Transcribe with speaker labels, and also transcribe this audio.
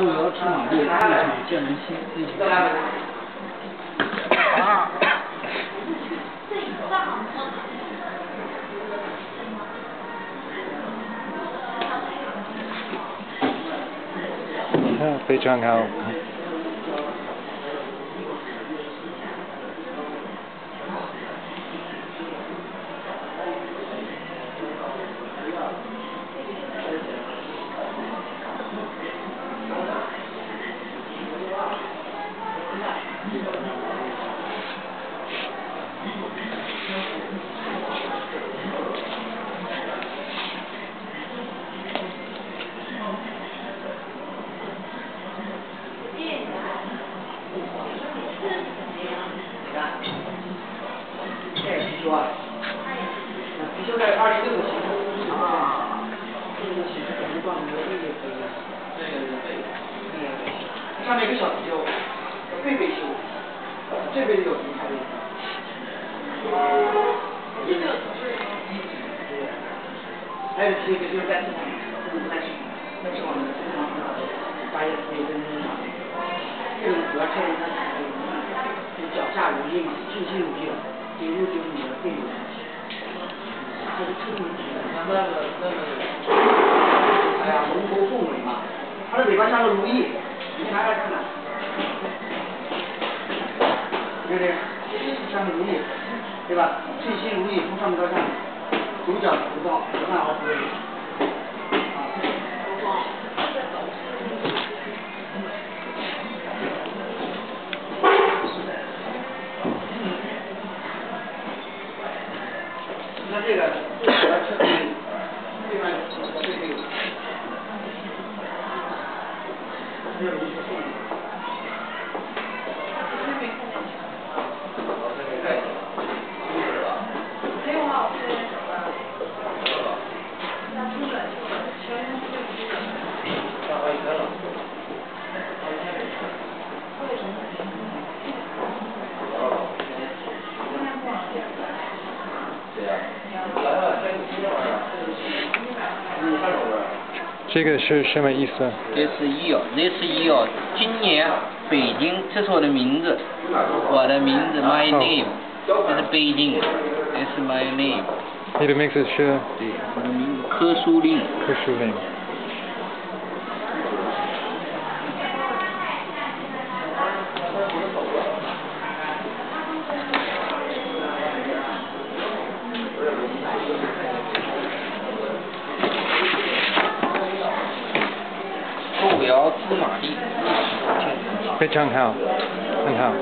Speaker 1: 路遥知马力，日久见人心。啊！
Speaker 2: 非常好。
Speaker 1: 是吧？貔貅在二十六个形啊，这个形怎么放的？这个这个背，嗯，上面有个小貔貅，背背貅，这边有什么差别？这个是还有这个就是在翅膀，这个不在翅膀，在翅膀的翅膀上，大家可以跟跟上。这个主要测试它这个脚下如意嘛，顺心如意了。进入就是你的肺部，这是侧面那那个那个，哎呀，龙头凤尾嘛，它的尾巴像个如意，你看看看看，对不对？像个如意，对吧？顺心如意，从上面到下面，手脚不到，不干而不累。这个是对方有什么对比？没有一个送的。
Speaker 3: 没有啊，我
Speaker 2: 这个是什么意思？
Speaker 4: 这是一哦，这是一哦。今年北京，这是我的名字，我的名字 my name，这是北京，这是 my name。
Speaker 2: 你的名字是？
Speaker 4: 对，我的名字柯书令。
Speaker 2: 柯书令。
Speaker 4: 路遥知马力，
Speaker 2: 非常好，很好。